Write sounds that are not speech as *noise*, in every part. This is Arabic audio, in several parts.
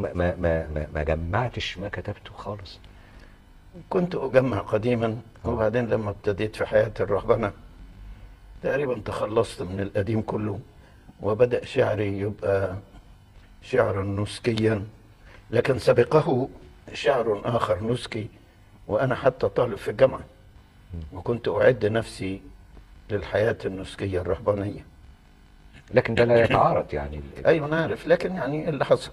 ما ما ما ما, جمعتش ما كتبته خالص. كنت أجمع قديما وبعدين لما ابتديت في حياة الرهبنة تقريبا تخلصت من القديم كله وبدأ شعري يبقى شعرا نسكيا لكن سبقه شعر آخر نسكي وأنا حتى طالب في الجامعة وكنت أعد نفسي للحياة النسكية الرهبانية لكن ده لا يتعارض يعني. *laughs* أيوه أنا عارف لكن يعني اللي حصل.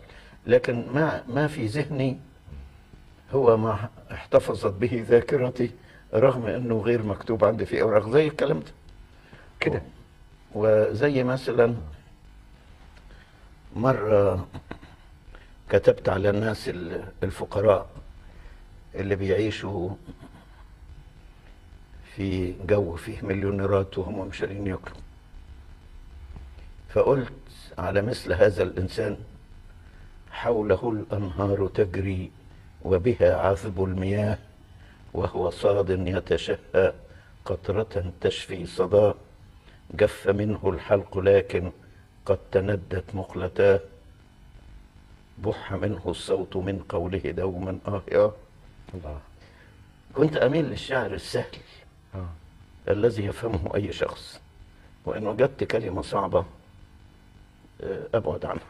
لكن ما ما في ذهني هو ما احتفظت به ذاكرتي رغم أنه غير مكتوب عندي في أوراق زي الكلام ده كده. وزي مثلا مرة كتبت على الناس ال- الفقراء اللي بيعيشوا في جو فيه مليونيرات وهم مش قادرين ياكلوا. فقلت على مثل هذا الإنسان حوله الأنهار تجري وبها عذب المياه وهو صاد يتشهى قطرة تشفي صداه. جف منه الحلق لكن قد تندت مقلتاه. بح منه الصوت من قوله دوما آه يا الله. كنت أميل للشعر السهل آه. الذي يفهمه أي شخص وإن وجدت كلمة صعبة آه، أبعد عنها.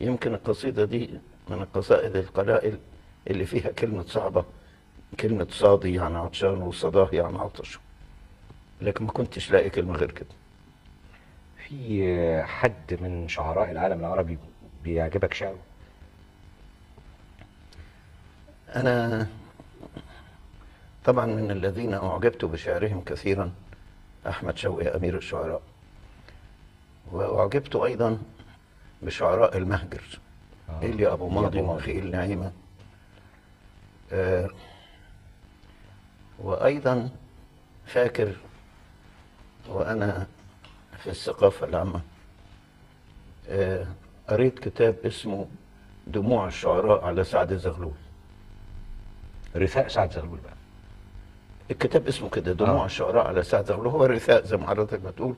يمكن القصيدة دي من القصائد القلائل اللي فيها كلمة صعبة كلمة صادي يعني عطشان وصداه يعني عطش. لكن ما كنتش لاقي كلمة غير كده. في حد من شعراء العالم العربي بيعجبك شعره؟ أنا طبعا من الذين أعجبت بشعرهم كثيرا أحمد شوقي أمير الشعراء. وأعجبت أيضا بشعراء المهجر آه. إيليا أبو ماضي أبو ماضي. وخيل نعيمة آه وأيضا فاكر وأنا في الثقافة العامة آه قريت كتاب اسمه دموع الشعراء على سعد زغلول رثاء سعد زغلول بقى الكتاب اسمه كده دموع آه. الشعراء على سعد زغلول هو رثاء زي ما حضرتك بتقول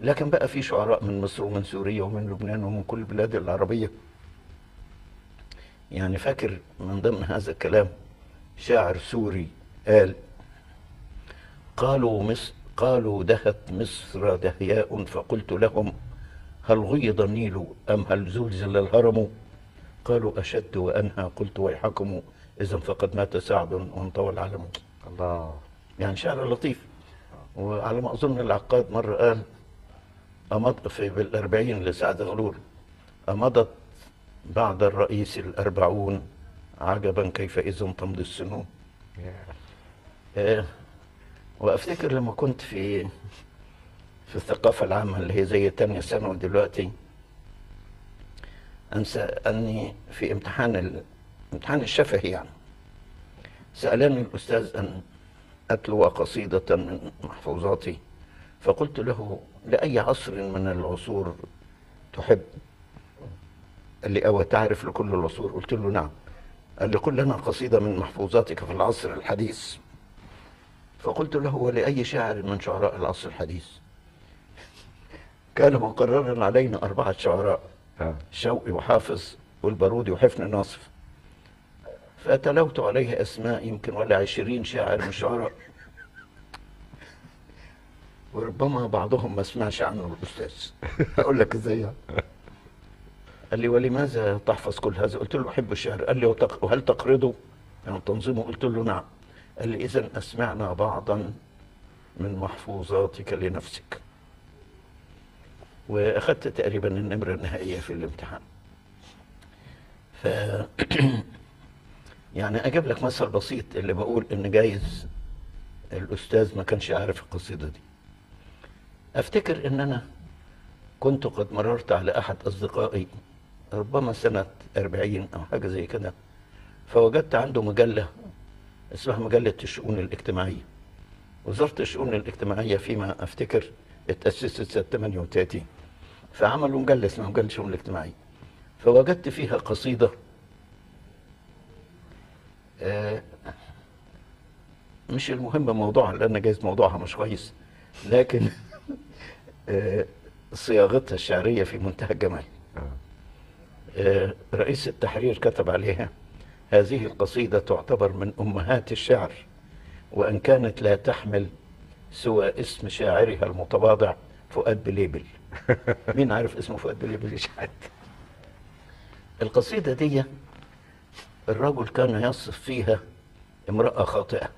لكن بقى في شعراء من مصر ومن سوريا ومن لبنان ومن كل البلاد العربية. يعني فاكر من ضمن هذا الكلام شاعر سوري قال قالوا مصر قالوا دهت مصر دهياء فقلت لهم هل غيض النيل أم هل زلزل الهرم؟ قالوا أشد وأنهى قلت ويحكم إذا فقد مات سعد وانطوى العلم. الله. يعني شعر لطيف. وعلى ما أظن العقاد مرة قال أمض في بالأربعين لسعد غلول. أمضت بعد الرئيس الأربعون عجبا كيف إذا تمضي السنون. آه، وأفتكر لما كنت في في الثقافة العامة اللي هي زي تانية ثانوي دلوقتي أنسى أني في امتحان ال... امتحان الشفهي يعني. سألني الأستاذ أن أتلو قصيدة من محفوظاتي فقلت له لأي عصر من العصور تحب؟ قال لي أو تعرف لكل العصور؟ قلت له نعم. قال لي قل لنا قصيدة من محفوظاتك في العصر الحديث. فقلت له ولأي شاعر من شعراء العصر الحديث؟ كان مقررا علينا أربعة شعراء آه. شوقي وحافظ والبارودي وحفن ناصف. فتلوت عليه أسماء يمكن ولا عشرين شاعر من الشعراء وربما بعضهم ما سمعش عنه الأستاذ. أقول لك يعني. قال لي ولماذا تحفظ كل هذا؟ قلت له أحب الشعر. قال لي وهل تقرضه؟ يعني تنظيمه. قلت له نعم. قال لي إذا أسمعنا بعضا من محفوظاتك لنفسك. واخدت تقريبا النمرة النهائية في الامتحان. ف *clears throat* يعني أجيب لك مثل بسيط اللي بقول إن جايز الأستاذ ما كانش عارف القصيدة دي. أفتكر إن أنا كنت قد مررت على أحد أصدقائي ربما سنة 40 أو حاجة زي كده فوجدت عنده مجلة اسمها مجلة الشؤون الاجتماعية. وزارة الشؤون الاجتماعية فيما أفتكر اتأسست سنة 38 فعملوا مجلة اسمها مجلة الشؤون الاجتماعية. فوجدت فيها قصيدة آه، مش المهم موضوعها لأن جايز موضوعها مش كويس لكن صياغتها الشعرية في منتهى الجمال. آه. آه، رئيس التحرير كتب عليها هذه القصيدة تعتبر من أمهات الشعر وأن كانت لا تحمل سوى اسم شاعرها المتواضع فؤاد بليبل. *laughs* مين عارف اسمه فؤاد بليبل مفيش حد القصيدة دي الرجل كان يصف فيها امرأة خاطئة.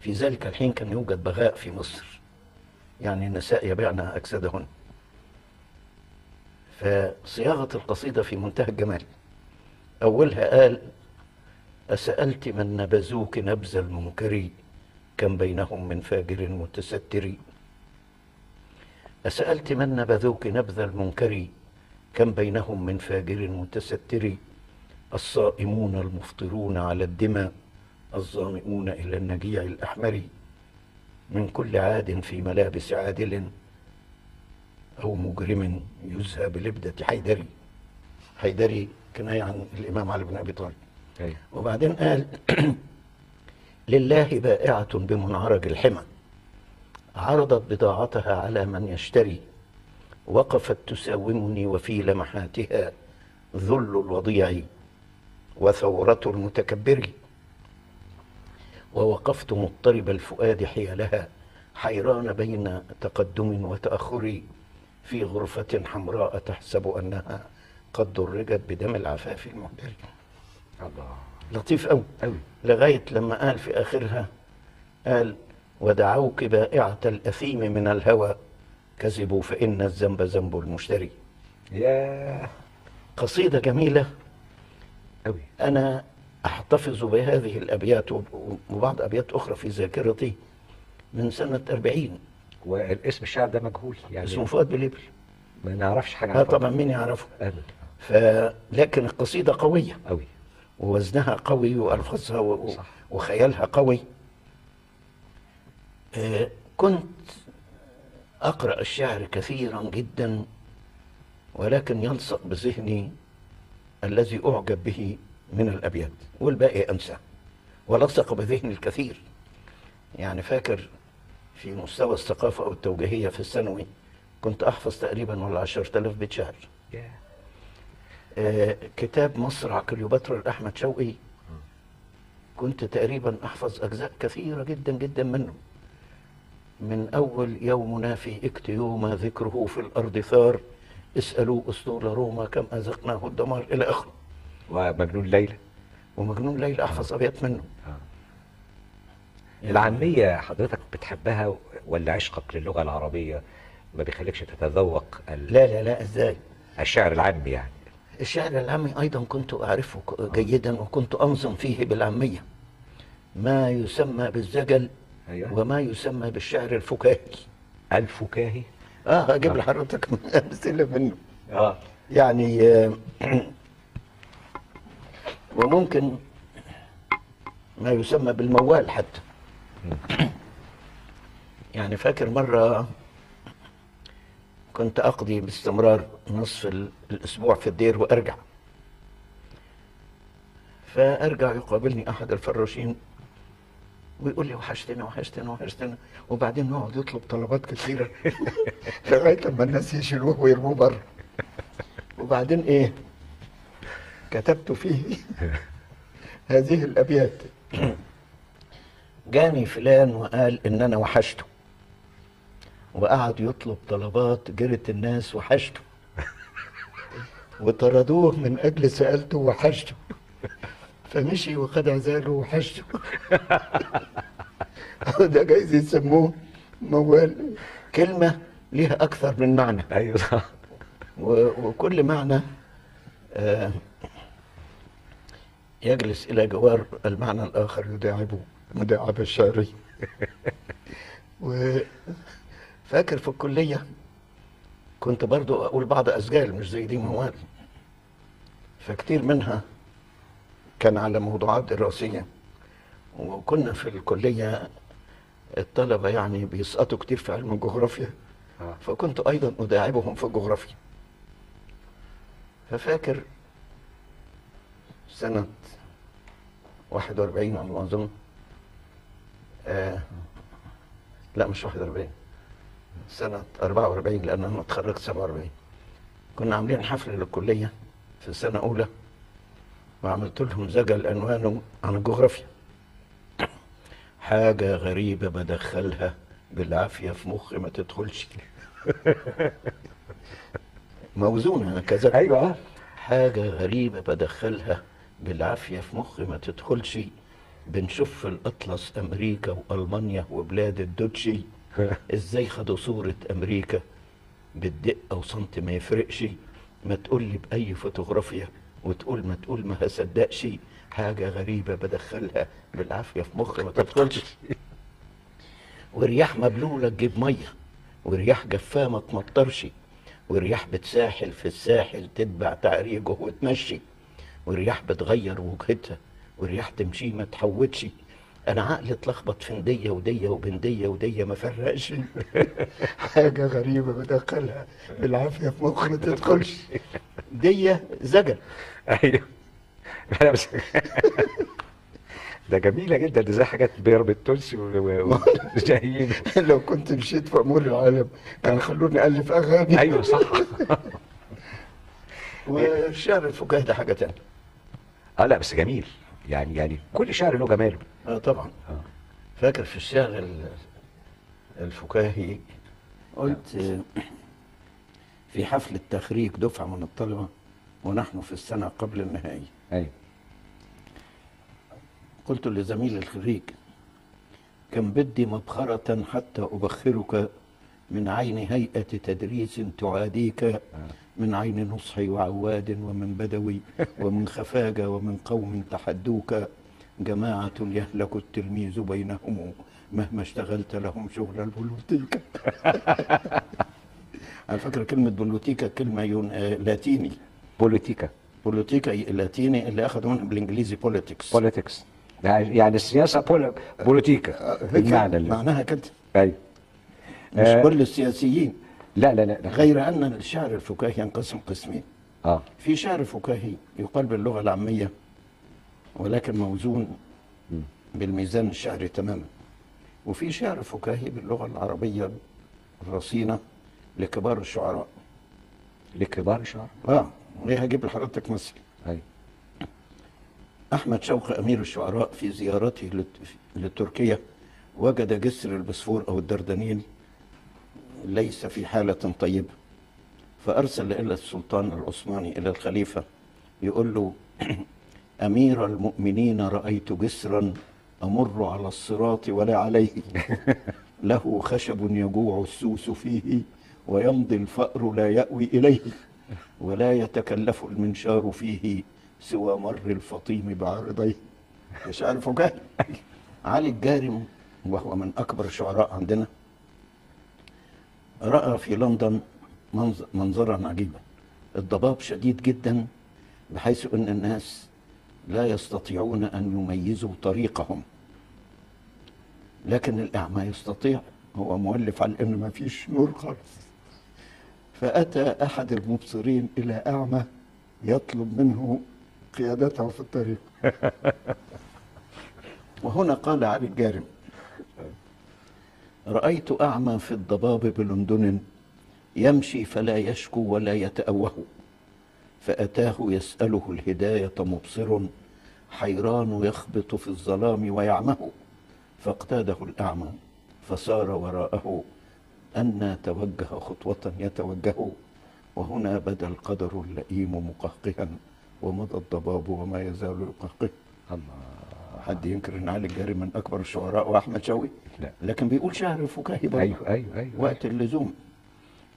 في ذلك الحين كان يوجد بغاء في مصر. يعني النساء يبيعن أجسادهن. فصياغة القصيدة في منتهى الجمال. أولها قال أسألت من نبذوك نبذ المنكر كم بينهم من فاجر متستر. أسألت من نبذوك نبذ المنكر كم بينهم من فاجر متستر. الصائمون المفطرون على الدماء الظامئون إلى النجيع الأحمر. من كل عاد في ملابس عادل أو مجرم يزهى بلبدة حيدري. حيدري كناية عن الإمام علي بن أبي طالب. وبعدين قال *clears throat* لله بائعة بمنعرج الحمى. عرضت بضاعتها على من يشتري. وقفت تساومني وفي لمحاتها ذل الوضيع وثورة المتكبر. ووقفت مضطرب الفؤاد حيالها حيران بين تقدم وتأخر. في غرفة حمراء تحسب أنها قد درجت بدم العفاف المهدر. الله. لطيف أوي. قوي لغاية لما قال في آخرها قال ودعوك بائعة الأثيم من الهوى. كذبوا فإن الذنب ذنب المشتري. يا قصيدة جميلة. قوي أنا أحتفظ بهذه الأبيات وب- وبعض أبيات أخرى في ذاكرتي من سنة 40 والاسم الشعر ده مجهول يعني. اسمه فؤاد بليبل ما نعرفش حاجة آه عنه طبعا مين يعرفه؟ ابدا. ف... لكن القصيدة قوية. قوي. ووزنها قوي وألفاظها و... و- صح. وخيالها قوي. آه، كنت أقرأ الشعر كثيرا جدا ولكن يلصق بذهني الذي أعجب به من الأبيات والباقي أنسى ولصق بذهني الكثير. يعني فاكر في مستوى الثقافة أو التوجيهية في الثانوي كنت أحفظ تقريبا ولا عشرة آلاف بيت شعر. آه، كتاب مصرع كليوباترا لأحمد شوقي كنت تقريبا أحفظ أجزاء كثيرة جدا جدا منه. من أول يومنا في إكتيوما ذكره في الأرض ثار اسألوا أسطول روما كم أذقناه الدمار إلى آخره. ومجنون ليلى. ومجنون ليلى أحفظ أبيات منه. العامية حضرتك بتحبها ولا عشقك للغة العربية ما بيخليكش تتذوق ال- لا لا لا إزاي؟ الشعر العامي يعني؟ الشعر العامي أيضا كنت أعرفه جيدا وكنت أنظم فيه بالعامية. ما يسمى بالزجل أيوه. وما يسمى بالشعر الفكاهي. الفكاهي؟ آه هجيب آه. لحضرتك *laughs* أمثلة منه. آه. يعني آه، *clears throat* وممكن ما يسمى بالموال حتى. يعني فاكر مرة كنت أقضي باستمرار نصف ال- الأسبوع في الدير وأرجع. فأرجع يقابلني أحد الفراشين ويقول لي وحشتنا وحشتنا وحشتنا وبعدين يقعد يطلب طلبات كثيرة. *laughs* لغاية لما الناس يشيلوه ويرموه بره. وبعدين إيه؟ كتبت فيه *laughs* هذه الأبيات. جاني فلان وقال إن أنا وحشته. وقعد يطلب طلبات جرت الناس وحشته. *laughs* وطردوه من أجل سألته وحشته. فمشي وخد عزاله وحشته. *laughs* ده جايز يسموه موال. كلمة ليها أكثر من معنى. صح و- وكل معنى آه، يجلس إلى جوار المعنى الآخر يداعبه مداعبة الشعرية *laughs* وفاكر في الكلية كنت برضو أقول بعض أسجال مش زي دي موال فكتير منها كان على موضوعات دراسية. وكنا في الكلية الطلبة يعني بيسقطوا كتير في علم الجغرافيا آه. فكنت أيضا أداعبهم في الجغرافيا. ففاكر سنة 41 على ما أظن آه لا مش 41 سنة 44 لأن أنا اتخرجت 47 كنا عاملين حفل للكلية في سنة أولى وعملت لهم زجل عنوانه عن الجغرافيا. حاجة غريبة بدخلها بالعافية في مخي ما تدخلش. *laughs* موزونة هكذا أيوه. حاجة غريبة بدخلها بالعافية في مخي ما تدخلش. بنشوف في الأطلس أمريكا وألمانيا وبلاد الدوتشي. *laughs* إزاي خدوا صورة أمريكا؟ بالدقة وسنتي ما يفرقش. ما تقول لي بأي فوتوغرافيا وتقول ما تقول ما هصدقش. حاجة غريبة بدخلها. بالعافية في مخي ما تدخلش. *laughs* ورياح مبلولة تجيب مية. ورياح جفاه ما تمطرش. ورياح بتساحل في الساحل تتبع تعريجه وتمشي. ورياح بتغير وجهتها ورياح تمشي ما تحوتش. أنا عقلي اتلخبط في نديه ودية وبندية ودية ما فرقش. *laughs* حاجة غريبة بدخلها. بالعافية في مخي ما تدخلش. دية زجل. أيوه. لا بس ده جميلة جدا. دي زي حاجات بيرب التونسي وجايين. *laughs* لو كنت مشيت في أمور العالم كان خلوني ألف أغاني. أيوه صح. *laughs* والشعر الفكاهي ده حاجة تانية. آه لا بس جميل. يعني يعني كل شعر له جماله. آه طبعا. آه. فاكر في الشعر ال- الفكاهي؟ قلت آه، في حفل التخريج دفعة من الطلبة ونحن في السنة قبل النهائي. أيوه. قلت لزميل الخريج كم بدي مبخرة حتى أبخرك من عين هيئة تدريس تعاديك من عين نصحي وعواد ومن بدوي *laughs* ومن خفاجة ومن قوم تحدوك. جماعة يهلك التلميذ بينهم مهما اشتغلت لهم شغل البولوتيكا *laughs* على فكرة كلمة بولوتيكا كلمة يون... آه، لاتيني. بوليتيكا بولوتيكا لاتيني اللي أخذوا منها بالإنجليزي politics politics يعني السياسة بول... بوليتيكا اللي معناها كده. أيوه مش آه. كل السياسيين. لا لا لا لا. غير أن الشعر الفكاهي ينقسم قسمين. آه. في شعر فكاهي يقال باللغة العامية ولكن موزون بالميزان الشعري تماما. وفي شعر فكاهي باللغة العربية الرصينة لكبار الشعراء. لكبار شعر آه ليه هجيب لحضرتك مثل. أيوه أحمد شوقي أمير الشعراء في زيارته لت- لتركيا وجد جسر البسفور أو الدردنيل ليس في حالة طيبة. فأرسل إلى السلطان العثماني إلى الخليفة يقول له *clears throat* أمير المؤمنين رأيت جسرا أمر على الصراط ولا عليه. *laughs* له خشب يجوع السوس فيه ويمضي الفأر لا يأوي إليه ولا يتكلف المنشار فيه سوى مر الفطيم بعارضيه. مش عارف *laughs* علي الجارم وهو من أكبر الشعراء عندنا. رأى في لندن منظ- منظرا عجيبا الضباب شديد جدا بحيث أن الناس لا يستطيعون أن يميزوا طريقهم. لكن الأعمى يستطيع هو مؤلف على أن ما فيش نور خالص. فأتى أحد المبصرين إلى أعمى يطلب منه قيادته في الطريق. *laughs* وهنا قال علي الجارم رأيت أعمى في الضباب بلندن يمشي فلا يشكو ولا يتأوه فأتاه يسأله الهداية مبصر حيران يخبط في الظلام ويعمه فاقتاده الأعمى فسار وراءه أن توجه خطوة يتوجه وهنا بدا القدر اللئيم مقهقها ومضى الضباب وما يزال يقهقه. الله. حد ينكر إن علي الجاري من أكبر الشعراء وأحمد شوقي؟ لا. لكن بيقول شعر فكاهي برضه. أيوه أيوه أيوه وقت اللزوم.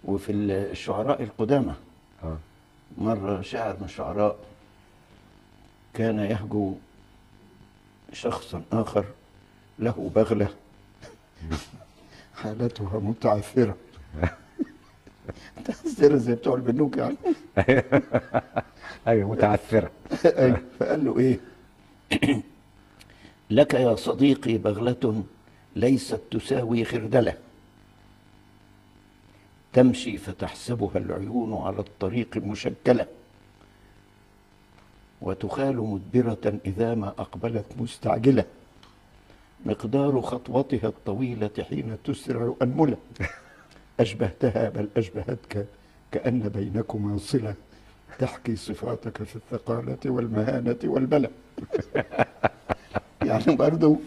وفي الشعراء القدامى. آه. مرة شاعر من الشعراء كان يهجو شخصا آخر له بغلة. *laughs* حالتها متعثرة. متعثرة زي بتوع البنوك يعني. *laughs* أيوه متعثرة. *laughs* أيوة. فقال له إيه؟ لك يا صديقي بغلة ليست تساوي خردلة. تمشي فتحسبها العيون على الطريق مشكلة وتخال مدبرة إذا ما أقبلت مستعجلة. مقدار خطوتها الطويلة حين تسرع أنملة *laughs* أشبهتها بل أشبهتك كأن بينكما صلة. تحكي صفاتك في الثقالة والمهانة والبلاء *laughs* يعني برضو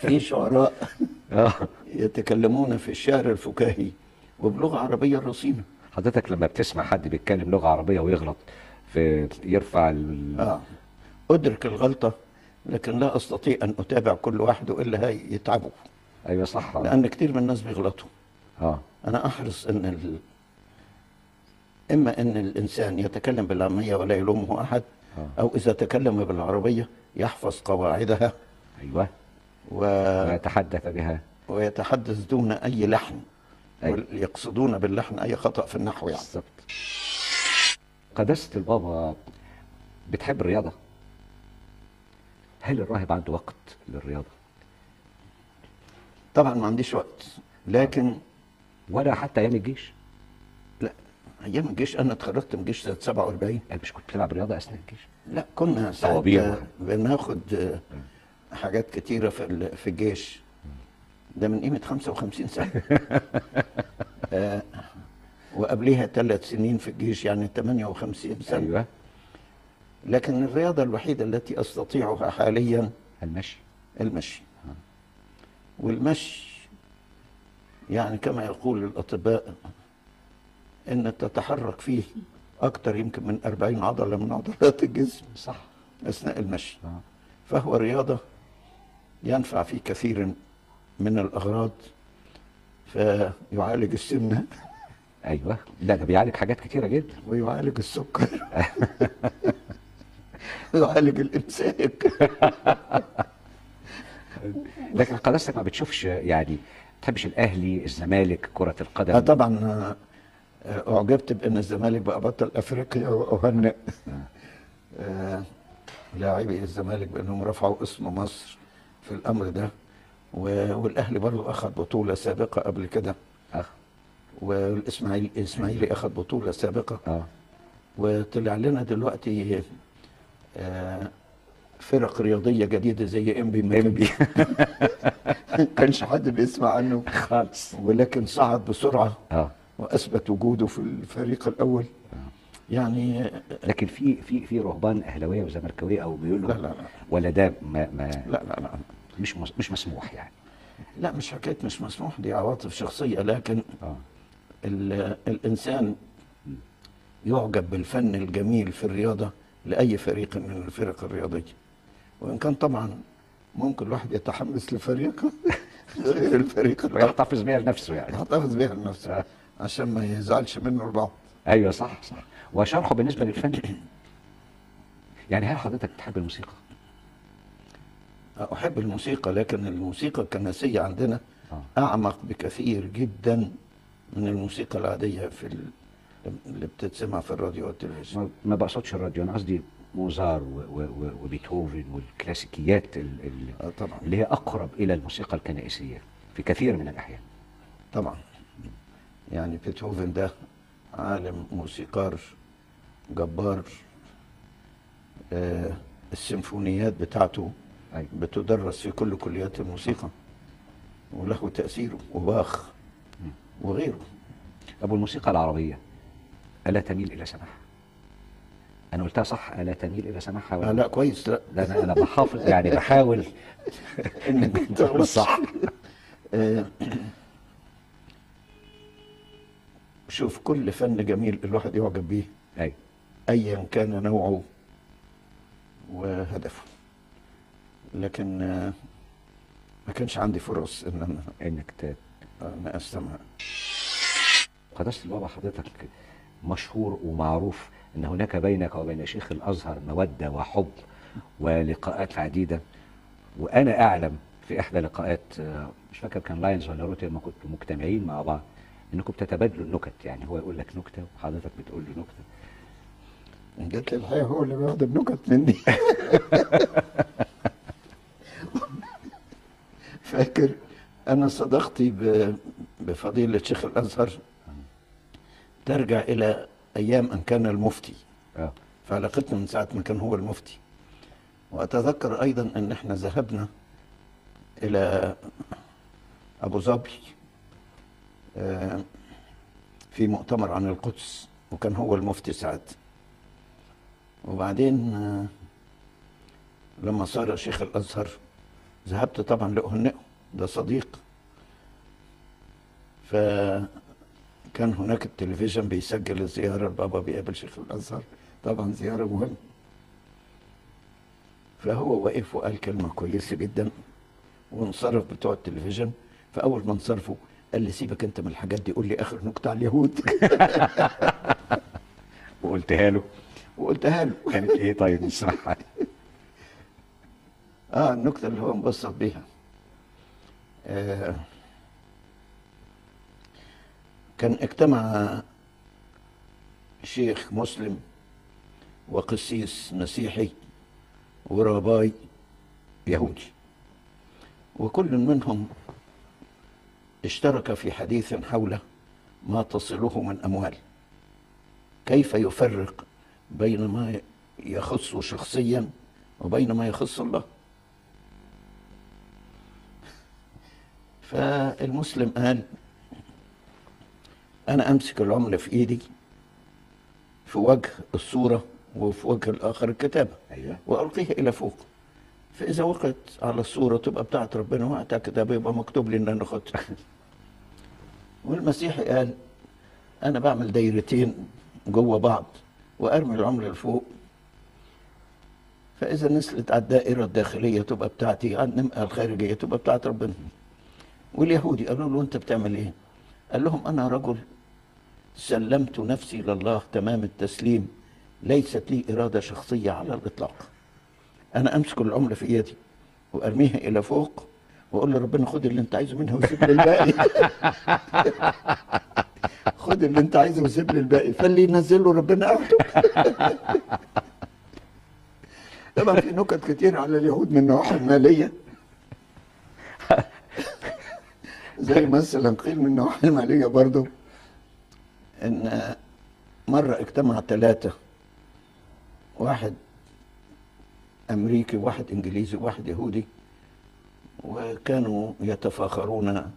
في *laughs* شعراء آه. يتكلمون في الشعر الفكاهي وبلغة عربية رصينة حضرتك لما بتسمع حد بيتكلم لغة عربية ويغلط في يرفع ال... آه. أدرك الغلطة لكن لا أستطيع أن أتابع كل واحد هاي يتعبوا أيوه صح. لأن كتير من الناس بيغلطوا. آه. أنا أحرص أن ال... إما أن الإنسان يتكلم بالعامية ولا يلومه أحد آه. أو إذا تكلم بالعربية يحفظ قواعدها أيوه و... ويتحدث بها ويتحدث دون أي لحن أيوة. يقصدون باللحن أي خطأ في النحو يعني بالظبط قداسة البابا بتحب الرياضة؟ هل الراهب عنده وقت للرياضة؟ طبعا ما عنديش وقت لكن ولا حتى أيام الجيش؟ لا أيام الجيش أنا اتخرجت من الجيش سنة 47 يعني مش كنت بتلعب رياضة أثناء الجيش؟ لا كنا. ساعات بناخد آه، حاجات كتيرة في في الجيش. ده من قيمة 55 سنة. *laughs* آه، وقبليها ثلاث سنين في الجيش يعني 58 سنة. أيوه. لكن الرياضة الوحيدة التي أستطيعها حاليا المشي. المشي. والمشي يعني كما يقول الأطباء أن تتحرك فيه أكثر يمكن من 40 عضلة من عضلات الجسم صح. أثناء المشي. آه. فهو رياضة ينفع في كثير من الأغراض فيعالج السمنة. أيوه. لا ده بيعالج حاجات كتيرة جدا. ويعالج السكر. *laughs* ويعالج الإمساك. *laughs* لكن قداستك ما بتشوفش يعني ما بتحبش الأهلي الزمالك كرة آه القدم طبعا. آه، أعجبت بأن الزمالك بقى بطل أفريقيا وأهنئ آه، لاعبي الزمالك بأنهم رفعوا اسم مصر في الأمر ده. و- والأهلي برضه أخذ بطولة سابقة قبل كده. آه. والإسماعيلي الإسماعيلي أخذ بطولة سابقة. آه. وطلع لنا دلوقتي آه، فرق رياضية جديدة زي إنبي مكابي *laughs* كانش حد بيسمع عنه. خالص. ولكن صعد بسرعة. آه. وأثبت وجوده في الفريق الأول. يعني لكن في في في رهبان أهلاوية وزملكاويه أو بيقولوا لا لا لا. ولا ده ما, ما لا لا لا. مش مش مسموح يعني؟ لا مش حكاية مش مسموح دي عواطف شخصية لكن ال- الإنسان يعجب بالفن الجميل في الرياضة لأي فريق من الفرق الرياضية. وإن كان طبعا ممكن الواحد يتحمس لفريق *laughs* غير الفريق. ويحتفظ بيها لنفسه يعني. يحتفظ بيها لنفسه. عشان ما يزعلش منه البعض. أيوه صح صح. وشرحه بالنسبة للفن. يعني هل حضرتك بتحب الموسيقى؟ أحب الموسيقى لكن الموسيقى الكنسية عندنا آه. أعمق بكثير جدا من الموسيقى العادية في ال... اللي بتتسمع في الراديو والتلفزيون. ما, بقصدش الراديو أنا قصدي موزار وبيتهوفن والكلاسيكيات ال- ال- آه طبعا. اللي هي أقرب إلى الموسيقى الكنائسية في كثير من الأحيان. طبعا. يعني بيتهوفن ده عالم موسيقار جبار آه السيمفونيات بتاعته. بتدرس في كل كليات الموسيقى وله تأثيره وباخ وغيره. طب والموسيقى العربية ألا تميل إلى سماعها؟ أنا قلتها صح ألا تميل إلى سماعها ولا آه لا كويس لا. لا أنا أنا بحافظ يعني بحاول *laughs* إنك تغلط صح. *laughs* آه، شوف كل فن جميل الواحد يعجب بيه. أيوه ايا كان نوعه وهدفه. لكن آه، ما كانش عندي فرص إن أنا إنك ت... أنا أستمع. قداسة البابا حضرتك مشهور ومعروف إن هناك بينك وبين شيخ الأزهر مودة وحب ولقاءات عديدة. وأنا أعلم في إحدى لقاءات آه، مش فاكر كان لاينز ولا روتاري لما كنتوا مجتمعين مع بعض. إنكم بتتبادلوا النكت يعني هو يقول لك نكتة وحضرتك بتقول له نكتة. جت الحقيقة هو اللي بياخد النكت مني. *laughs* فاكر أنا صداقتي بفضيلة شيخ الأزهر ترجع إلى أيام أن كان المفتي. آه. فعلاقتنا من ساعة ما كان هو المفتي. وأتذكر أيضا أن إحنا ذهبنا إلى أبو ظبي. آه، في مؤتمر عن القدس وكان هو المفتي ساعات وبعدين آه، لما صار شيخ الأزهر ذهبت طبعا لأهنئه ده صديق. فكان هناك التلفزيون بيسجل الزيارة البابا بيقابل شيخ الأزهر طبعا زيارة مهمة. فهو وقف وقال كلمة كويسة جدا وانصرف بتوع التلفزيون. فأول ما انصرفوا قال لي سيبك انت من الحاجات دي قول لي آخر نكتة على اليهود. *laughs* وقلتها له. وقلتها له. كانت إيه طيب؟ نسمعها آه النكتة اللي هو انبسط بيها. آه كان اجتمع شيخ مسلم وقسيس مسيحي وراباي يهودي. وكل منهم اشترك في حديث حول ما تصله من أموال. كيف يفرق بين ما يخصه شخصيا وبين ما يخص الله؟ فالمسلم قال أنا أمسك العملة في إيدي في وجه الصورة وفي وجه الآخر الكتابه أيوه. وألقيها إلى فوق. فإذا وقعت على الصورة تبقى بتاعت ربنا وقعت على الكتابه يبقى مكتوب لي إن أنا اخدها والمسيحي قال أنا بعمل دايرتين جوه بعض وأرمي العمله لفوق. فإذا نزلت على الدائرة الداخلية تبقى بتاعتي على النمقى الخارجية تبقى بتاعت ربنا. واليهودي قالوا له أنت بتعمل إيه؟ قال لهم أنا رجل سلمت نفسي لله تمام التسليم ليست لي إرادة شخصية على الإطلاق. أنا أمسك العملة في يدي وأرميها إلى فوق وأقول لربنا خد اللي أنت عايزه منها وسيب لي الباقي. *laughs* خد اللي أنت عايزه وسيب لي الباقي. فاللي ينزله ربنا أخده. *laughs* طبعا في نكت كتير على اليهود من النواحي المالية. *laughs* زي مثلا قيل من النواحي المالية برضو إن مرة اجتمع ثلاثة واحد أمريكي واحد إنجليزي واحد يهودي وكانوا يتفاخرون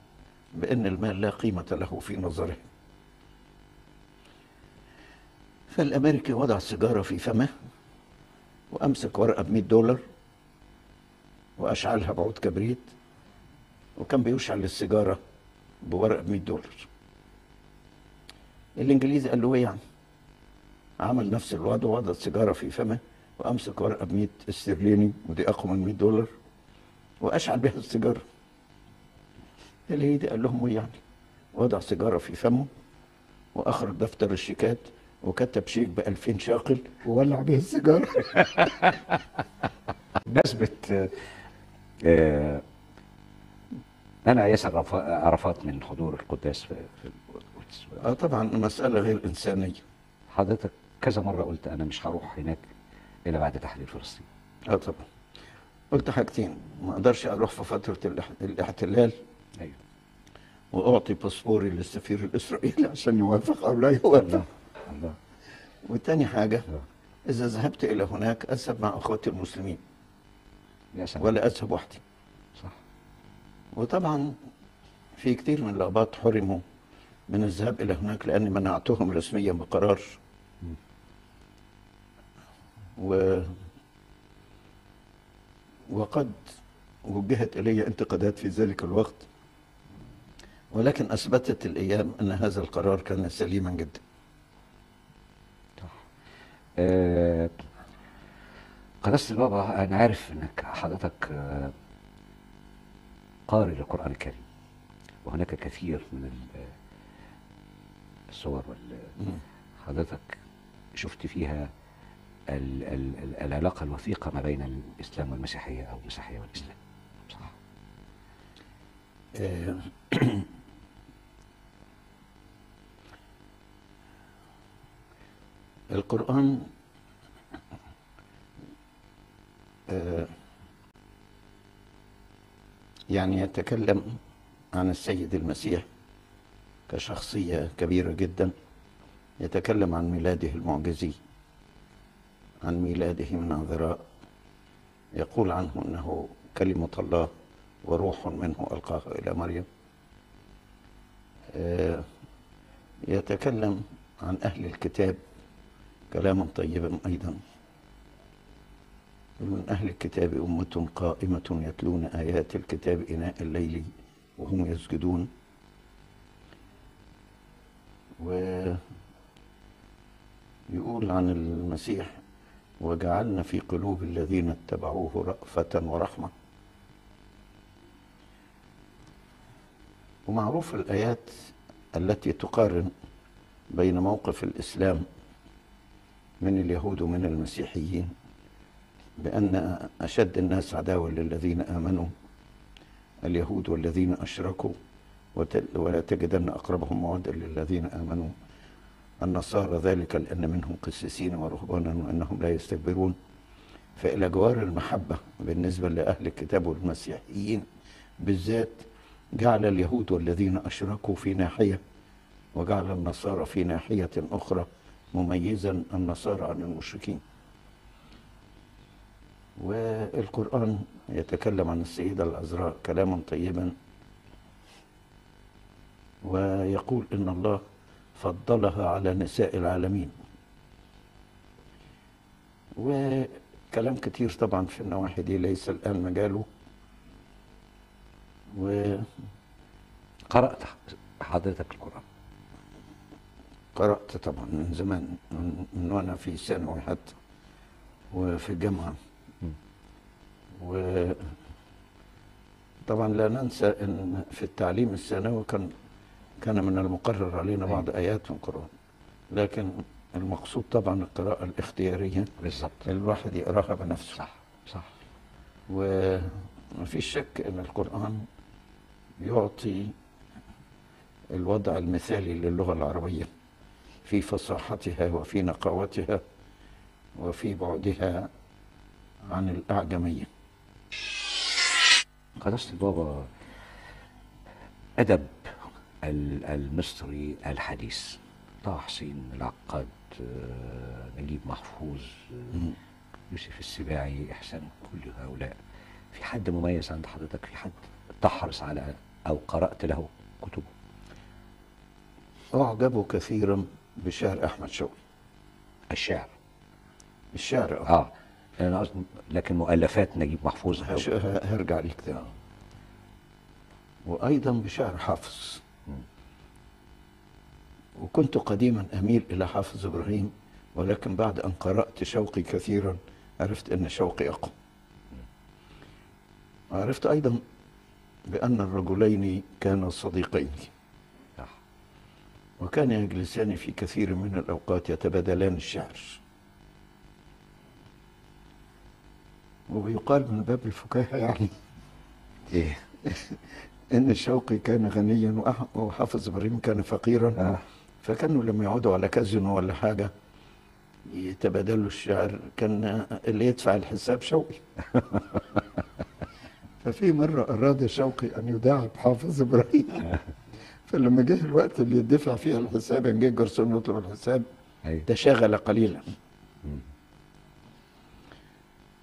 بأن المال لا قيمة له في نظرهم فالأمريكي وضع السيجاره في فمه وأمسك ورقة ب 100 دولار وأشعلها بعود كبريت وكان بيشعل السيجارة بورقة ب 100 دولار. الإنجليزي قال له إيه يعني؟ عمل نفس الوضع وضع السيجاره في فمه وأمسك ورقة ب 100 استرليني ودي اقوى من 100 دولار وأشعل بها السيجارة. الهيدي قال لهم إيه يعني؟ وضع سيجارة في فمه وأخرج دفتر الشيكات وكتب شيك ب 2000 شاقل وولع به السيجارة. *laughs* بمناسبة آه، آه، أنا ياسر عرف- عرفات من حضور القداس في في القدس. آه طبعا مسألة غير إنسانية. حضرتك كذا مرة قلت أنا مش هروح هناك. إلا بعد تحرير فلسطين. آه طبعا. قلت حاجتين. ما أقدرش أروح في فترة الإح- الإحتلال. أيوه. وأعطي باسبوري للسفير الإسرائيلي *laughs* عشان يوافق أو لا يوافق. الله الله. وتاني حاجة آه. إذا ذهبت إلى هناك أذهب مع اخوتي المسلمين. يا سلام. ولا أذهب وحدي. صح. وطبعا في كتير من الاباط حرموا من الذهاب إلى هناك لأني منعتهم رسميا بقرار و وقد وجهت إلي انتقادات في ذلك الوقت ولكن أثبتت الأيام أن هذا القرار كان سليما جدا. آه، قداسة البابا أنا عارف إنك حضرتك آه، قارئ للقرآن الكريم وهناك كثير من ال- الصور حضرتك شفت فيها العلاقة الوثيقة ما بين الإسلام والمسيحية أو المسيحية والإسلام. صح. آه، القرآن آه، يعني يتكلم عن السيد المسيح كشخصية كبيرة جدا يتكلم عن ميلاده المعجزي. عن ميلاده من عذراء يقول عنه إنه كلمة الله وروح منه ألقاها إلى مريم. آه، يتكلم عن أهل الكتاب كلاما طيبا أيضا. ومن أهل الكتاب أمة قائمة يتلون آيات الكتاب إناء الليل وهم يسجدون. ويقول عن المسيح وجعلنا في قلوب الذين اتبعوه رأفة ورحمة. ومعروف الآيات التي تقارن بين موقف الإسلام من اليهود ومن المسيحيين بأن أشد الناس عداوة للذين آمنوا اليهود والذين أشركوا ولا تجدن أقربهم مودة للذين آمنوا. النصارى ذلك لأن منهم قسيسين ورهبانا وأنهم لا يستكبرون. فإلى جوار المحبة بالنسبة لأهل الكتاب والمسيحيين بالذات جعل اليهود والذين أشركوا في ناحية وجعل النصارى في ناحية أخرى مميزا النصارى عن المشركين. والقرآن يتكلم عن السيدة العذراء كلاما طيبا ويقول إن الله فضلها على نساء العالمين. وكلام كتير طبعا في النواحي دي ليس الآن مجاله. وقرأت قرأت حضرتك القرآن. طبعا من زمان من, وأنا في ثانوي حتى وفي الجامعة. و طبعا لا ننسى إن في التعليم الثانوي كان كان من المقرر علينا بعض آيات من القرآن. لكن المقصود طبعا القراءة الاختيارية. بالظبط الواحد يقراها بنفسه. صح صح. وما فيش شك إن القرآن يعطي الوضع المثالي للغة العربية. في فصاحتها وفي نقاوتها وفي بعدها عن الأعجمية. قداسة البابا أدب. المصري الحديث. طه حسين العقاد آه، نجيب محفوظ آه، يوسف السباعي إحسان كل هؤلاء. في حد مميز عند حضرتك؟ في حد تحرص على أو قرأت له كتبه؟ أعجب كثيرا بشعر أحمد شوقي. الشعر. الشعر آه. آه أنا قصدي لكن مؤلفات نجيب محفوظ هرجع ليك تاني. وأيضا بشعر حافظ. مم. وكنت قديما أميل إلى حافظ إبراهيم ولكن بعد أن قرأت شوقي كثيرا عرفت أن شوقي أقوى. وعرفت أيضا بأن الرجلين كانا صديقين. وكان يجلسان في كثير من الأوقات يتبادلان الشعر. ويقال من باب الفكاهة يعني. إيه. إن شوقي كان غنيا وحافظ إبراهيم كان فقيرا آه. فكانوا لما يقعدوا على كازينو ولا حاجة. يتبادلوا الشعر كان اللي يدفع الحساب شوقي. *laughs* ففي مرة أراد شوقي أن يداعب حافظ إبراهيم. *laughs* فلما جه الوقت اللي يدفع فيها الحساب جه الجرسون يطلب الحساب أيوه. تشاغل قليلا.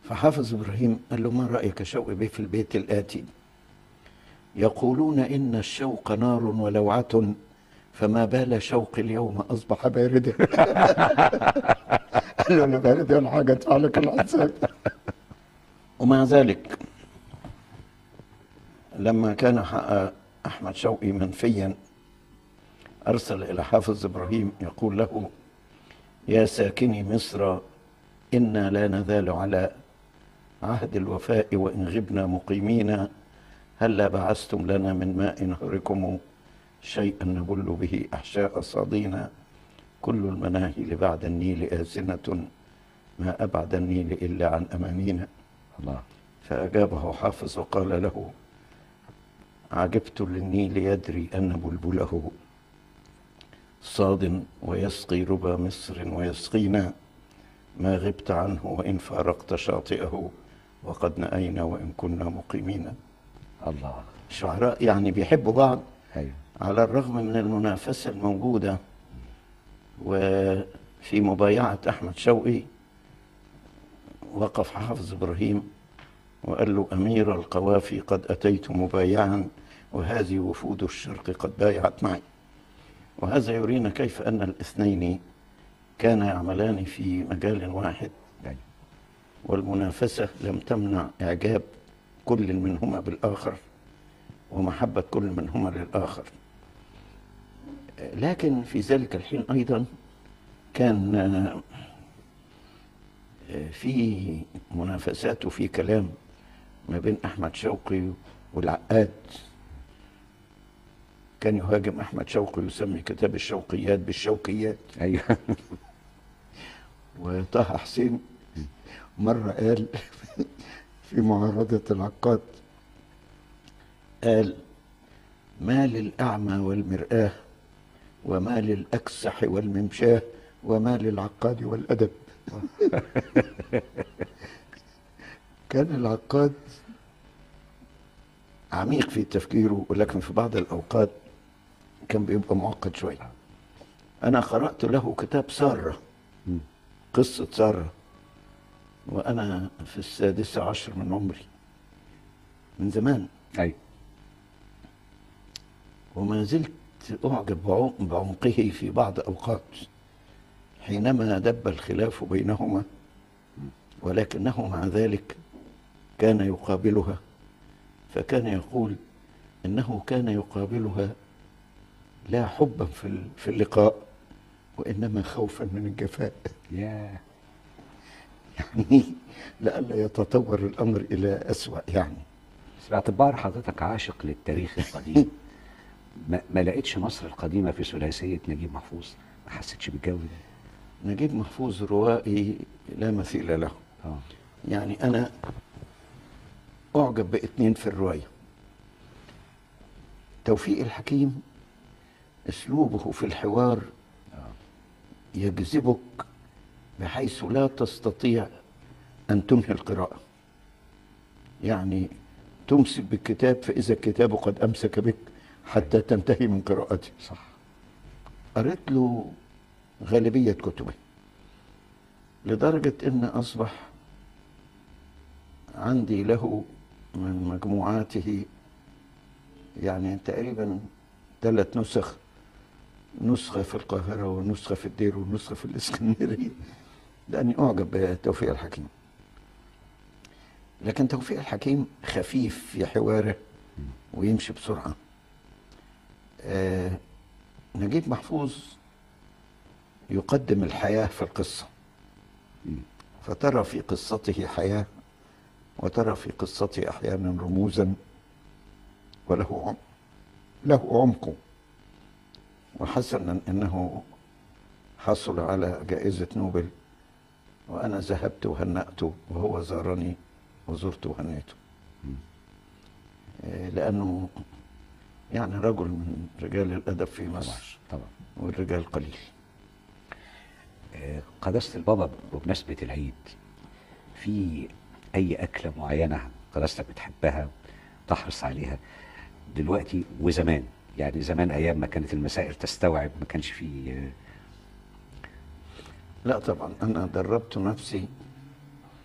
فحافظ إبراهيم قال له ما رأيك يا شوقي بيه في البيت الآتي؟ يقولون إن الشوق نار ولوعة فما بال شوق اليوم أصبح باردا *laughs* قال أنا بارد ولا حاجة ادفع لك ومع ذلك لما كان ح- أحمد شوقي منفيا أرسل إلى حافظ إبراهيم يقول له يا ساكني مصر إنا لا نزال على عهد الوفاء وإن غبنا مقيمين. هلا بعثتم لنا من ماء نهركم شيئا نبل به أحشاء صادينا كل المناهل بعد النيل آسنة ما أبعد النيل إلا عن أمانينا. الله. فأجابه حافظ وقال له عجبت للنيل يدري أن بلبله صاد ويسقي ربى مصر ويسقينا. ما غبت عنه وإن فارقت شاطئه وقد نأينا وإن كنا مقيمين. الله. الشعراء يعني بيحبوا بعض. أيوه. على الرغم من المنافسة الموجودة. وفي مبايعة أحمد شوقي وقف حافظ إبراهيم وقال له أمير القوافي قد أتيت مبايعا وهذه وفود الشرق قد بايعت معي. وهذا يرينا كيف أن الاثنين كانا يعملان في مجال واحد. أيوه. والمنافسة لم تمنع إعجاب كل منهما بالآخر ومحبة كل منهما للآخر. لكن في ذلك الحين أيضا كان آه، في منافسات وفي كلام ما بين أحمد شوقي والعقاد. كان يهاجم أحمد شوقي ويسمي كتاب الشوقيات بالشوقيات. أيوه. وطه حسين مرة قال في معارضة العقاد. قال ما للأعمى والمرآة وما للأكسح والممشاة وما للعقاد والأدب. *laughs* كان العقاد عميق في تفكيره ولكن في بعض الأوقات كان بيبقى معقد شوية. أنا قرأت له كتاب سارة. قصة سارة. وأنا في السادسة عشر من عمري من زمان. أيوه وما زلت بعم- بعمقه في بعض أوقات حينما دب الخلاف بينهما ولكنه مع ذلك كان يقابلها. فكان يقول إنه كان يقابلها لا حبا في ال- في اللقاء وإنما خوفا من الجفاء. يا يعني *laughs* لئلا يتطور الأمر إلى أسوأ يعني. بس باعتبار حضرتك عاشق للتاريخ القديم. *laughs* ما, ما لقيتش مصر القديمة في ثلاثية نجيب محفوظ؟ ما حسيتش بالجو ده؟ نجيب محفوظ روائي لا مثيل له. آه. يعني أنا أعجب باتنين في الرواية. توفيق الحكيم أسلوبه في الحوار يجذبك بحيث لا تستطيع أن تنهي القراءة. يعني تمسك بالكتاب فإذا الكتاب قد أمسك بك حتى تنتهي من قراءته صح. قريت له غالبية كتبه لدرجة أن أصبح عندي له من مجموعاته يعني تقريبا ثلاث نسخ نسخة في القاهرة ونسخة في الدير ونسخة في الإسكندرية. لأني أعجب بتوفيق الحكيم. لكن توفيق الحكيم خفيف في حواره ويمشي بسرعة. آه نجيب محفوظ يقدم الحياة في القصة. فترى في قصته حياة وترى في قصته أحيانا رموزا وله عم له عمق. وحسنا أنه حصل على جائزة نوبل. وأنا ذهبت وهنأته وهو زارني وزرت وهنيته آه، لأنه يعني رجل من رجال الأدب في مصر. طبعا. والرجال قليل. آه، قداسة البابا بمناسبة العيد في أي أكلة معينة قداستك بتحبها تحرص عليها؟ دلوقتي وزمان يعني زمان أيام ما كانت المسائل تستوعب ما كانش في آه، لا طبعا أنا دربت نفسي.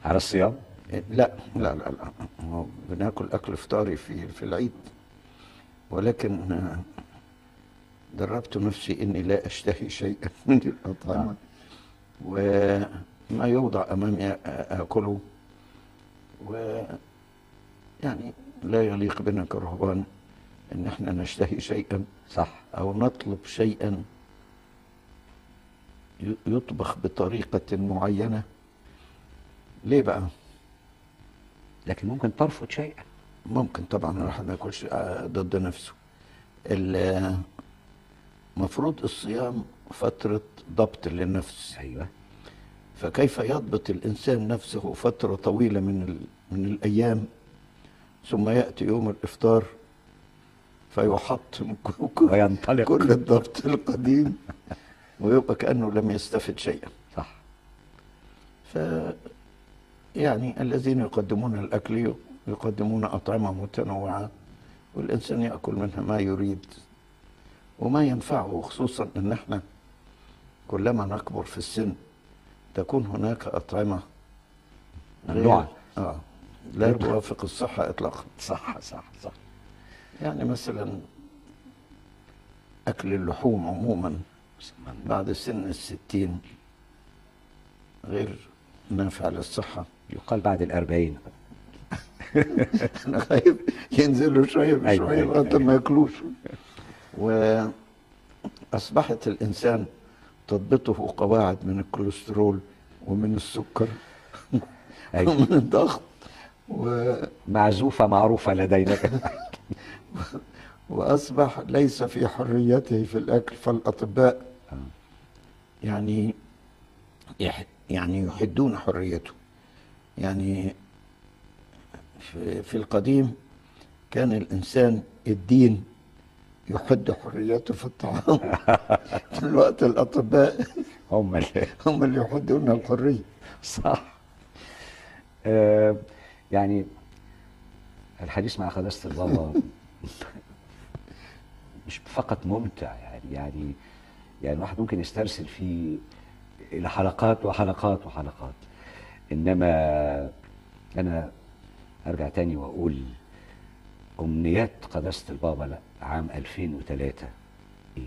على الصيام؟ لا لا لا لا. هو بناكل أكل فطاري في في العيد. ولكن آه، دربت نفسي إني لا أشتهي شيئا *laughs* من الأطعمة. وما يوضع أمامي آ- أكله. و يعني لا يليق بنا كرهبان إن إحنا نشتهي شيئا صح. أو نطلب شيئا يطبخ بطريقة معينة. ليه بقى؟ لكن ممكن ترفض شيئا. ممكن طبعا الواحد ما ياكلش آه، ضد نفسه. المفروض الصيام فترة ضبط للنفس. أيوه. فكيف يضبط الإنسان نفسه فترة طويلة من. من الأيام؟ ثم يأتي يوم الإفطار فيحطم *laughs* كل- كل الضبط القديم. *laughs* ويبقى كأنه لم يستفد شيئا. صح. ف يعني الذين يقدمون الأكل يقدمون أطعمة متنوعة والإنسان يأكل منها ما يريد وما ينفعه خصوصا أن إحنا كلما نكبر في السن تكون هناك أطعمة غير- ممنوعة. آه لا توافق الصحة إطلاقا. صح صح صح. يعني مثلا أكل اللحوم عموما بعد سن الستين غير نافع للصحة يقال بعد الأربعين أنا *laughs* خايف ينزلوا شوية بشوية أيوة، أيوة، لغاية أيوة. ما ياكلوش وأصبحت الإنسان تضبطه قواعد من الكوليسترول ومن السكر. *laughs* ومن الضغط و... معزوفة معروفة لدينا *laughs* وأصبح ليس في حريته في الأكل فالأطباء آه. يعني. يعني يحدون حريته. يعني في, في القديم كان الإنسان الدين يحد حريته في الطعام. *laughs* دلوقتي الأطباء هم اللي *laughs* هم اللي يحدون الحرية. صح. آه يعني الحديث مع قداسة البابا *laughs* مش فقط ممتع يعني يعني يعني الواحد ممكن يسترسل فيه إلى حلقات وحلقات وحلقات إنما أنا أرجع تاني وأقول أمنيات قداسة البابا لا عام 2003 إيه؟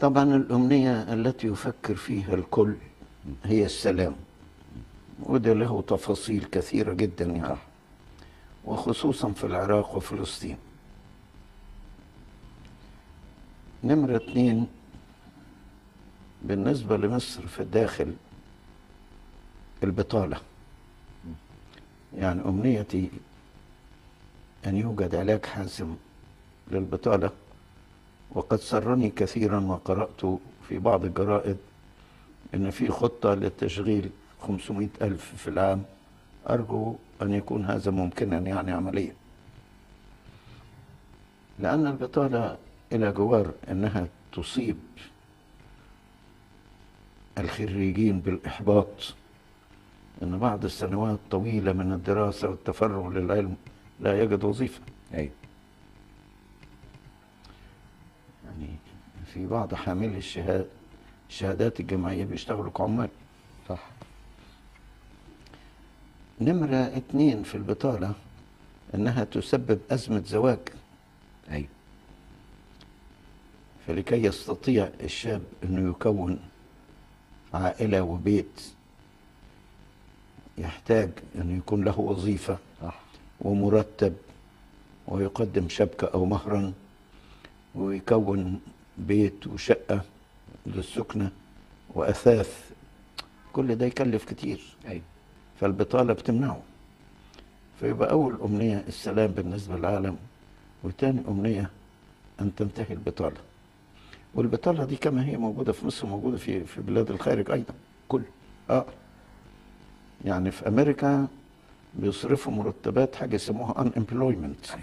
طبعا الأمنية التي يفكر فيها الكل هي السلام وده له تفاصيل كثيرة جدا يعني. وخصوصا في العراق وفلسطين نمرة اتنين بالنسبة لمصر في الداخل البطالة. يعني أمنيتي أن يوجد علاج حاسم للبطالة وقد سرني كثيرا وقرأت في بعض الجرائد أن في خطة لتشغيل 500 ألف في العام. أرجو أن يكون هذا ممكنا يعني عمليا. لأن البطالة إلى جوار أنها تصيب الخريجين بالإحباط أن بعد السنوات طويلة من الدراسة والتفرغ للعلم لا يجد وظيفة. أيوة يعني في بعض حاملي الشهاد الشهادات الجامعية بيشتغلوا كعمال. صح. نمرة اتنين في البطالة أنها تسبب أزمة زواج أيوة فلكي يستطيع الشاب أنه يكون عائلة وبيت يحتاج أن يكون له وظيفة صح. ومرتب ويقدم شبكة أو مهرا ويكون بيت وشقة للسكنة وأثاث كل ده يكلف كتير. أيوة فالبطالة بتمنعه. فيبقى أول أمنية السلام بالنسبة للعالم وتاني أمنية أن تنتهي البطالة. والبطالة دي كما هي موجودة في مصر موجودة في في بلاد الخارج أيضا. كل. آه. يعني في أمريكا بيصرفوا مرتبات حاجة يسموها unemployment أيوة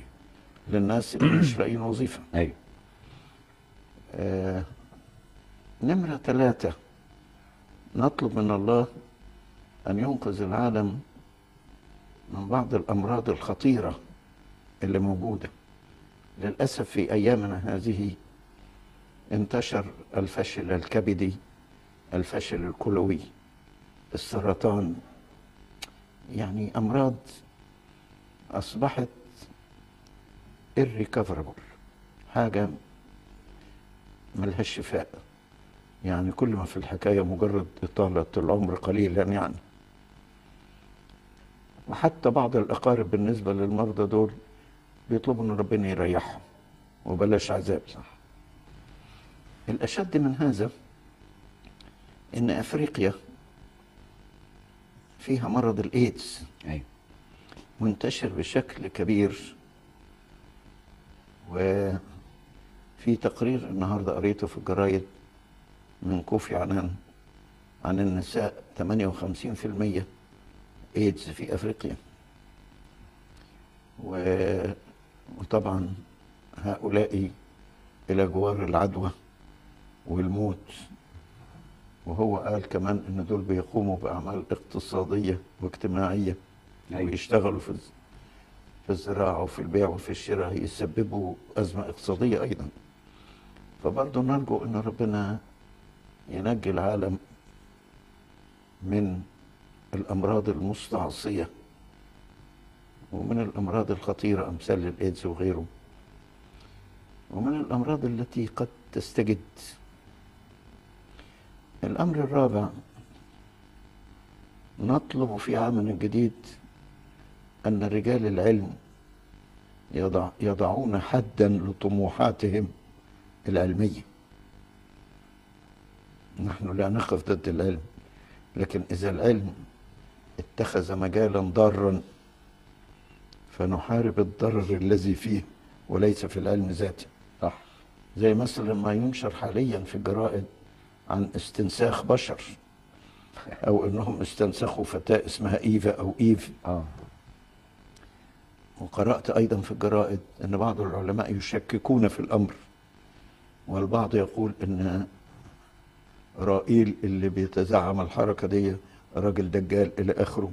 للناس اللي مش لاقيين وظيفة. أيوة آه. نمرة ثلاثة نطلب من الله أن ينقذ العالم من بعض الأمراض الخطيرة اللي موجودة. للأسف في أيامنا هذه انتشر الفشل الكبدي الفشل الكلوي السرطان. يعني أمراض أصبحت irrecoverable. حاجة ملهاش شفاء. يعني كل ما في الحكاية مجرد إطالة العمر قليلا يعني. وحتى بعض الأقارب بالنسبة للمرضى دول بيطلبوا إن ربنا يريحهم وبلاش عذاب. صح الأشد من هذا إن أفريقيا فيها مرض الإيدز. أيوة منتشر بشكل كبير. وفي تقرير النهارده قريته في الجرايد من كوفي عنان عن النساء 58% إيدز في أفريقيا. و- وطبعا هؤلاء إلى جوار العدوى. والموت. وهو قال كمان إن دول بيقوموا بأعمال اقتصادية واجتماعية أيوة. ويشتغلوا في في الزراعة وفي البيع وفي الشراء يسببوا أزمة اقتصادية أيضا. فبرضه نرجو إن ربنا ينجي العالم من الأمراض المستعصية ومن الأمراض الخطيرة أمثال الإيدز وغيره. ومن الأمراض التي قد تستجد الأمر الرابع نطلب في عامنا الجديد أن رجال العلم يضع يضعون حدا لطموحاتهم العلمية. نحن لا نقف ضد العلم لكن إذا العلم اتخذ مجالا ضارا فنحارب الضرر الذي فيه وليس في العلم ذاته. صح. زي مثلا ما ينشر حاليا في الجرائد عن استنساخ بشر أو إنهم استنسخوا فتاة اسمها إيفا أو إيف. آه. وقرأت أيضا في الجرائد إن بعض العلماء يشككون في الأمر والبعض يقول إن رائيل اللي بيتزعم الحركة دي راجل دجال إلى آخره.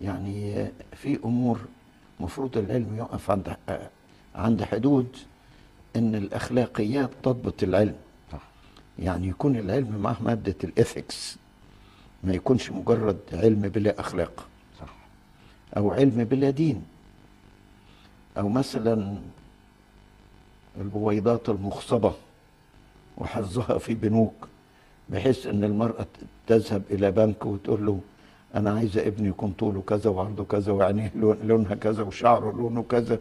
يعني في أمور مفروض العلم يقف عند عند حدود إن الأخلاقيات تضبط العلم. يعني يكون العلم معه مادة الإثكس ما يكونش مجرد علم بلا أخلاق. صح. أو علم بلا دين. أو مثلا البويضات المخصبة وحظها في بنوك بحيث أن المرأة تذهب إلى بنك وتقول له أنا عايزة ابني يكون طوله كذا وعرضه كذا وعينيه لون- لونها كذا وشعره لونه كذا.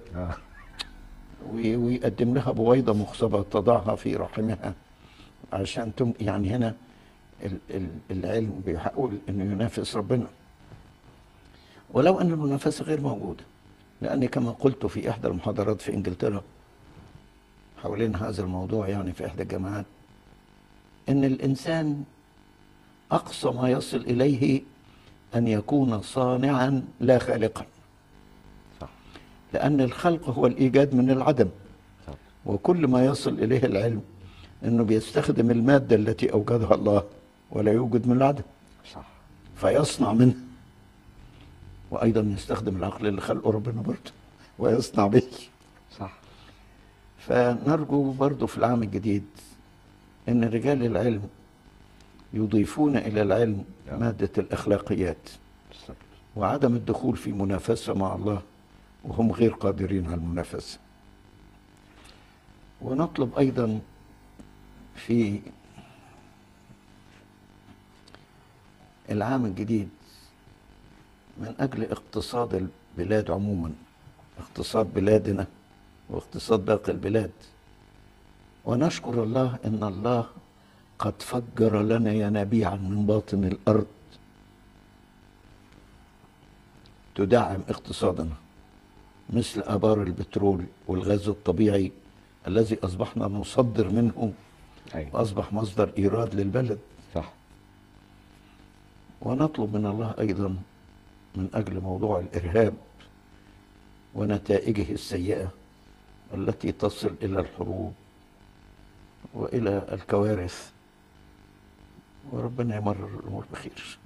وي- ويقدم لها بويضة مخصبة تضعها في رحمها. عشان تم يعني هنا ال- ال- العلم بيحاول إنه ينافس ربنا. ولو أن المنافسة غير موجودة لأن كما قلت في إحدى المحاضرات في إنجلترا حوالين هذا الموضوع يعني في إحدى الجامعات إن الإنسان أقصى ما يصل إليه أن يكون صانعا لا خالقا. صح. لأن الخلق هو الإيجاد من العدم. صح. وكل ما يصل إليه العلم أنه بيستخدم المادة التي أوجدها الله ولا يوجد من العدم صح. فيصنع منها وأيضا يستخدم العقل اللي خلقه ربنا برضه. ويصنع به. صح. فنرجو برضه في العام الجديد أن رجال العلم يضيفون إلى العلم. مادة الأخلاقيات. بالظبط وعدم الدخول في منافسة مع الله وهم غير قادرين على المنافسة. ونطلب أيضا في العام الجديد من أجل اقتصاد البلاد عموما اقتصاد بلادنا واقتصاد باقي البلاد. ونشكر الله إن الله قد فجر لنا ينابيعا من باطن الأرض تدعم اقتصادنا مثل آبار البترول والغاز الطبيعي الذي أصبحنا نصدر منه أيوه. واصبح مصدر إيراد للبلد. صح. ونطلب من الله أيضا من أجل موضوع الإرهاب ونتائجه السيئة التي تصل إلى الحروب وإلى الكوارث. وربنا يمرر الأمور بخير.